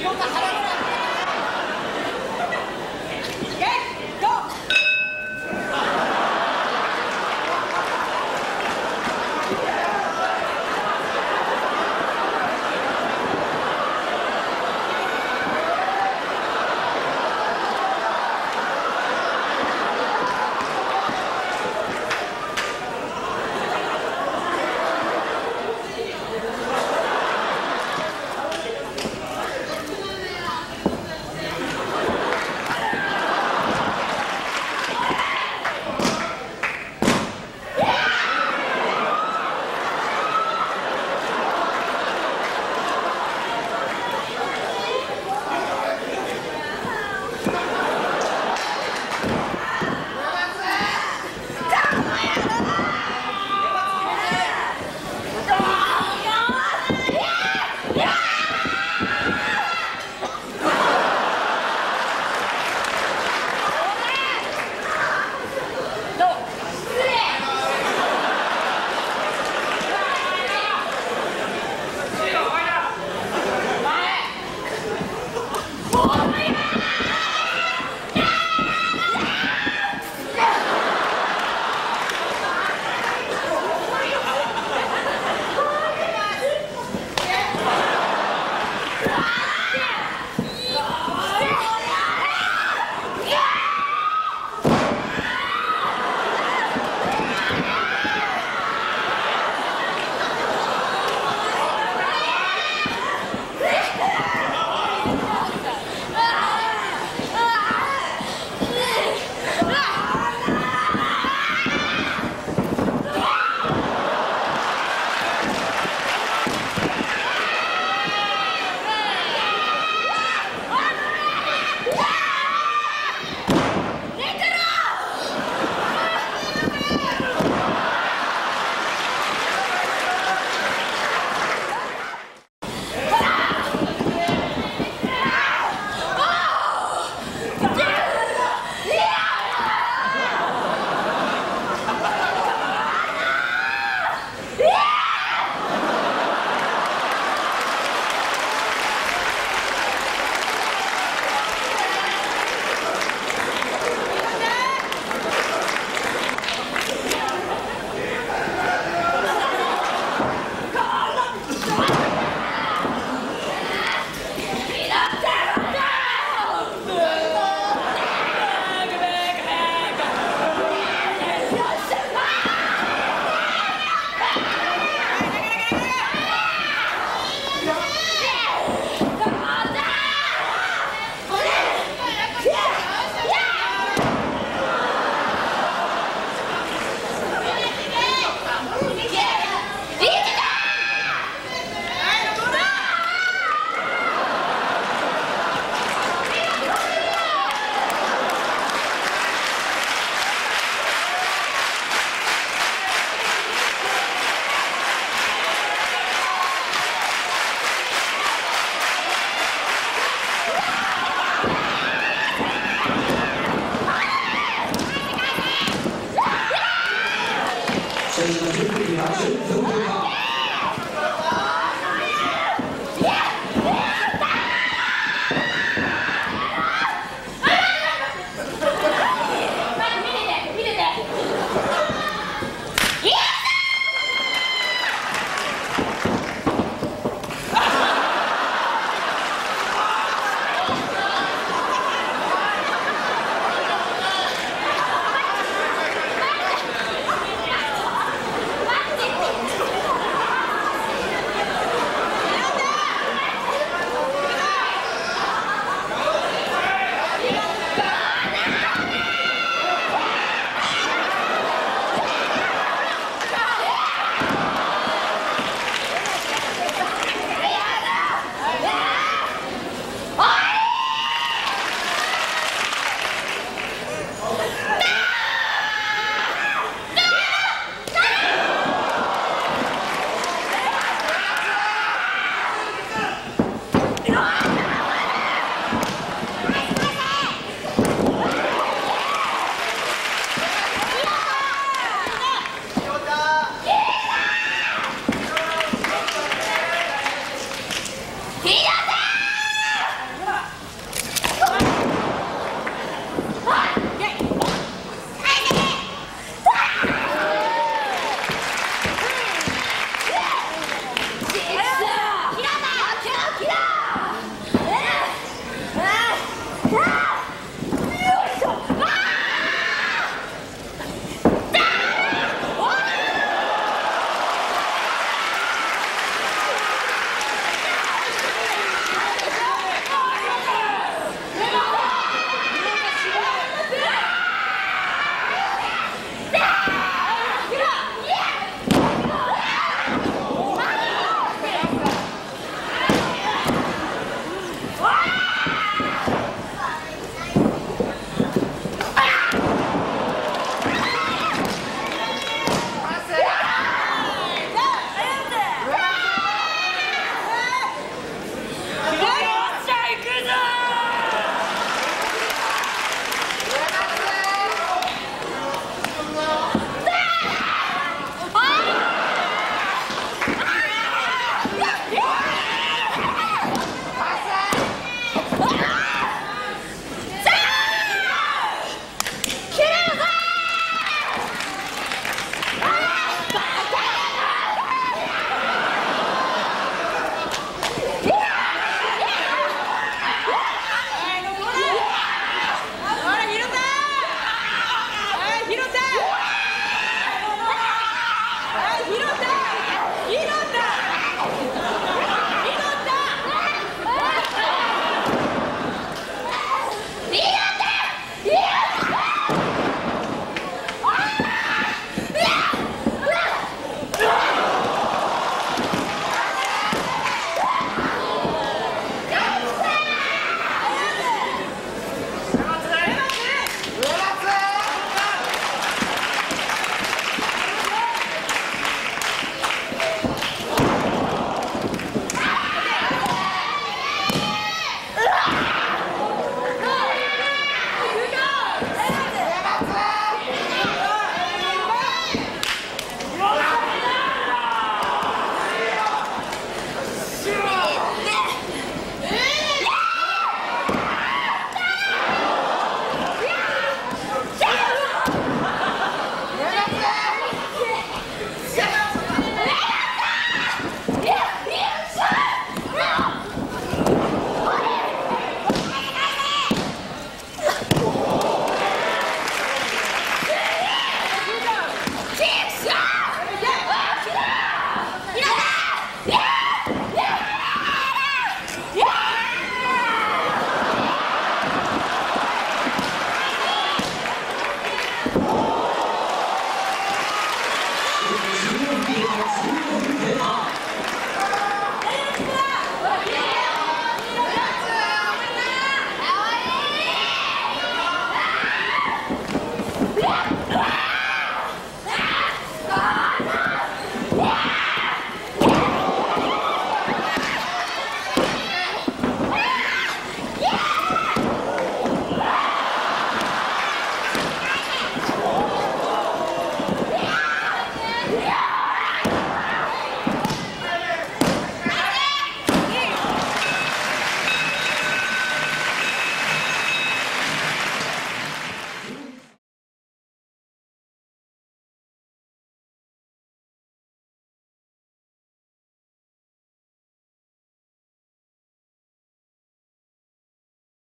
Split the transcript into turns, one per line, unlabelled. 지금까지 停下